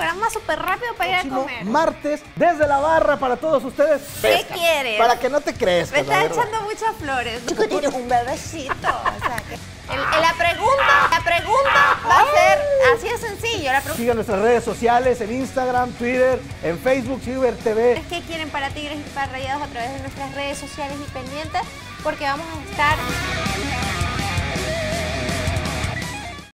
programa súper rápido para ir a comer. Martes, desde la barra para todos ustedes. ¿Qué quieres? Para que no te crees. Me está echando muchas flores. Chico, tienes un bebecito. O sea, que el- la pregunta, la pregunta va a ser así de sencillo. La Sigan nuestras redes sociales en Instagram, Twitter, en Facebook, Ciber TV. qué quieren para Tigres y para Rayados a través de nuestras redes sociales y pendientes porque vamos a estar